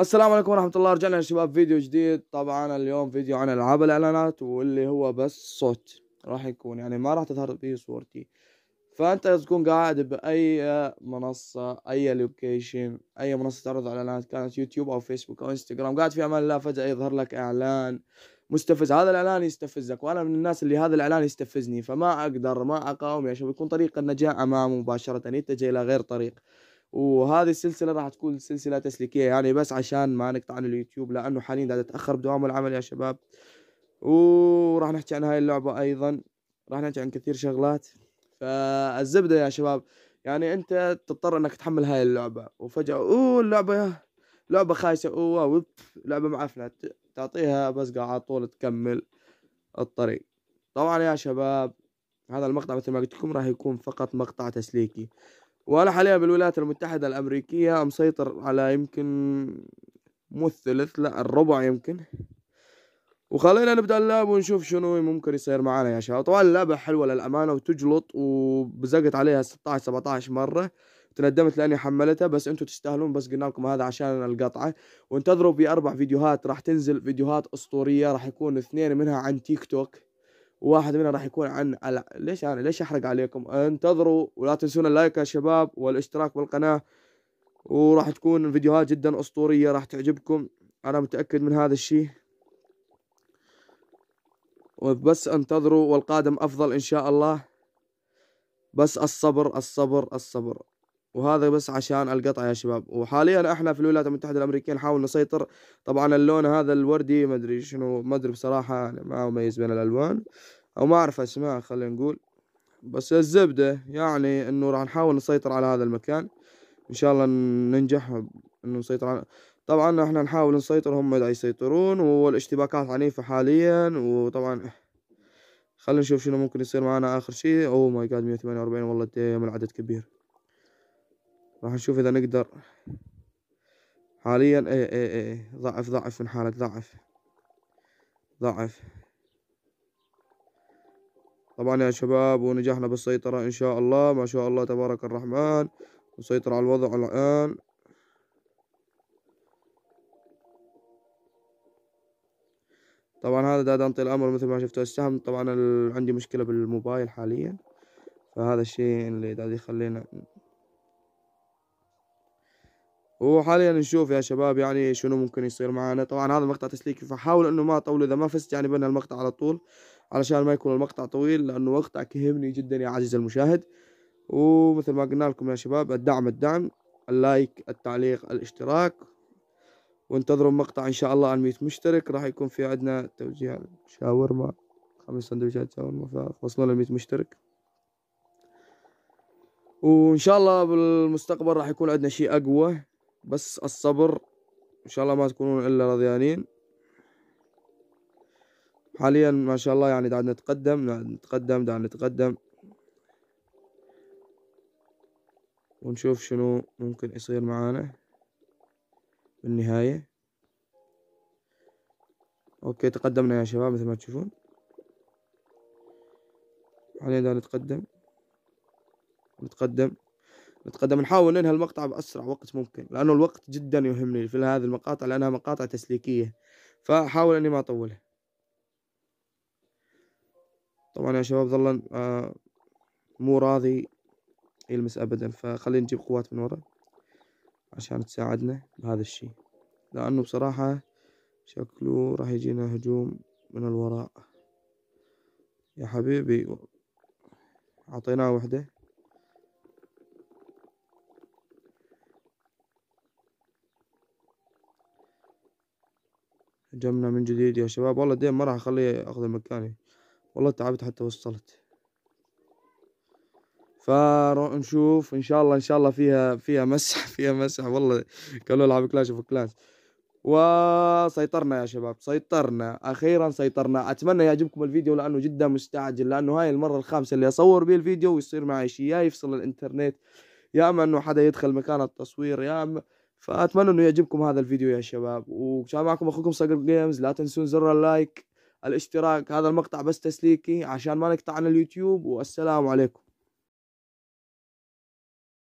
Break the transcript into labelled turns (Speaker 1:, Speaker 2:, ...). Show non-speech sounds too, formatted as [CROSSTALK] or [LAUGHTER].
Speaker 1: السلام عليكم ورحمة الله. رجعنا يا شباب فيديو جديد. طبعا اليوم فيديو عن ألعاب الإعلانات واللي هو بس صوت. راح يكون يعني ما راح تظهر فيه صورتي. فأنت تكون قاعد بأي منصة أي location أي منصة تعرض إعلانات كانت يوتيوب أو فيسبوك أو إنستغرام قاعد في أمان الله فجأة يظهر لك إعلان مستفز. هذا الإعلان يستفزك وأنا من الناس اللي هذا الإعلان يستفزني فما أقدر ما أقاوم يا شباب. يكون طريق النجاة أمامه مباشرة يتجه إلى غير طريق. وهذه السلسلة راح تكون سلسلة تسليكية يعني بس عشان ما نقطع عن اليوتيوب لأنه حاليا قاعد أتأخر بدوام العمل يا شباب. وراح نحكي عن هاي اللعبة أيضا. راح نحكي عن كثير شغلات. فالزبدة يا شباب يعني أنت تضطر أنك تحمل هاي اللعبة. وفجأة أوه اللعبة لعبة خايسة. أوه لعبة معفنة. تعطيها بس على طول تكمل الطريق. طبعا يا شباب هذا المقطع مثل ما قلت لكم راح يكون فقط مقطع تسليكي. وأنا حاليا بالولايات المتحدة الأمريكية مسيطر على يمكن مو الثلث لا الربع يمكن. وخلينا نبدأ اللعب ونشوف شنو ممكن يصير معانا يا شباب. طبعا اللعبة حلوة للأمانة وتجلط وبزقت عليها 16 17 مرة. تندمت لأني حملتها بس أنتم تستاهلون بس قلنا لكم هذا عشان القطعة. وانتظروا في أربع فيديوهات راح تنزل فيديوهات أسطورية راح يكون اثنين منها عن تيك توك. وواحد منها راح يكون عن ليش أنا؟ ليش أحرق عليكم؟ انتظروا ولا تنسون اللايك يا شباب والاشتراك بالقناة وراح تكون فيديوهات جدا أسطورية راح تعجبكم. أنا متأكد من هذا الشيء. وبس انتظروا والقادم أفضل إن شاء الله. بس الصبر الصبر الصبر. وهذا بس عشان القطع يا شباب. وحاليا إحنا في الولايات المتحدة الأمريكية نحاول نسيطر. طبعا اللون هذا الوردي ما أدري شنو ما أدري بصراحة يعني ما اميز بين الألوان أو ما أعرف أسماء خلينا نقول. بس الزبدة يعني إنه راح نحاول نسيطر على هذا المكان. إن شاء الله ننجح إنه نسيطر على طبعا إحنا نحاول نسيطر هم دا يسيطرون والاشتباكات عنيفة حاليا. وطبعا خلينا نشوف شنو ممكن يصير معنا آخر شيء. اوه ماي جاد 148 والله من العدد كبير. راح نشوف إذا نقدر. حاليا إيه إيه إيه ضعف ضعف من حالك ضعف. ضعف. طبعا يا شباب ونجحنا بالسيطرة إن شاء الله. ما شاء الله تبارك الرحمن. نسيطر على الوضع الآن. طبعا هذا دا أنطي الأمر مثل ما شفتوا السهم. طبعا عندي مشكلة بالموبايل حاليا. فهذا الشيء اللي دا يخلينا وحاليا نشوف يا شباب يعني شنو ممكن يصير معنا طبعا هذا مقطع تسليكي فحاول إنه ما أطول. إذا ما فزت يعني بين المقطع على طول علشان ما يكون المقطع طويل لأنه مقطعك يهمني جدا يا عزيزي المشاهد. ومثل ما قلنا لكم يا شباب الدعم الدعم اللايك التعليق الاشتراك. وانتظروا مقطع إن شاء الله عن 100 مشترك. راح يكون في عندنا توزيع شاورما خمس سندويشات شاورما فوصلنا ل 100 مشترك. وإن شاء الله بالمستقبل راح يكون عندنا شيء أقوى. بس الصبر إن شاء الله ما تكونون إلا رضيانين. حاليا ما شاء الله يعني قاعد نتقدم نتقدم قاعد نتقدم. ونشوف شنو ممكن يصير معانا بالنهاية. أوكي تقدمنا يا شباب مثل ما تشوفون. حاليا نتقدم. نتقدم. نتقدم نحاول ننهي المقطع بأسرع وقت ممكن لأنه الوقت جدا يهمني في هذه المقاطع لأنها مقاطع تسليكية فأحاول أني ما أطولها. طبعا يا شباب ظلا آه مو راضي يلمس أبدا فخلينا نجيب قوات من ورا عشان تساعدنا بهذا الشي لأنه بصراحة شكله راح يجينا هجوم من الوراء. يا حبيبي أعطيناه وحدة. هجمنا من جديد يا شباب. والله ديم ما راح أخليه أخذ مكاني والله تعبت حتى وصلت. فنشوف إن شاء الله إن شاء الله فيها فيها مسح. [LAUGHS] فيها مسح. والله قالوا العب Clash of Clans. وسيطرنا يا شباب. سيطرنا. أخيرا سيطرنا. أتمنى يعجبكم الفيديو لأنه جدا مستعجل. لأنه هاي المرة الخامسة اللي أصور به الفيديو ويصير معي شيء يا يفصل الإنترنت. يا أما إنه حدا يدخل مكان التصوير. يا أما فأتمنى إنه يعجبكم هذا الفيديو يا شباب. وكان معكم أخوكم صقر Games لا تنسون زر ال like الاشتراك هذا المقطع بس تسليكي عشان ما نقطع عن اليوتيوب. والسلام عليكم.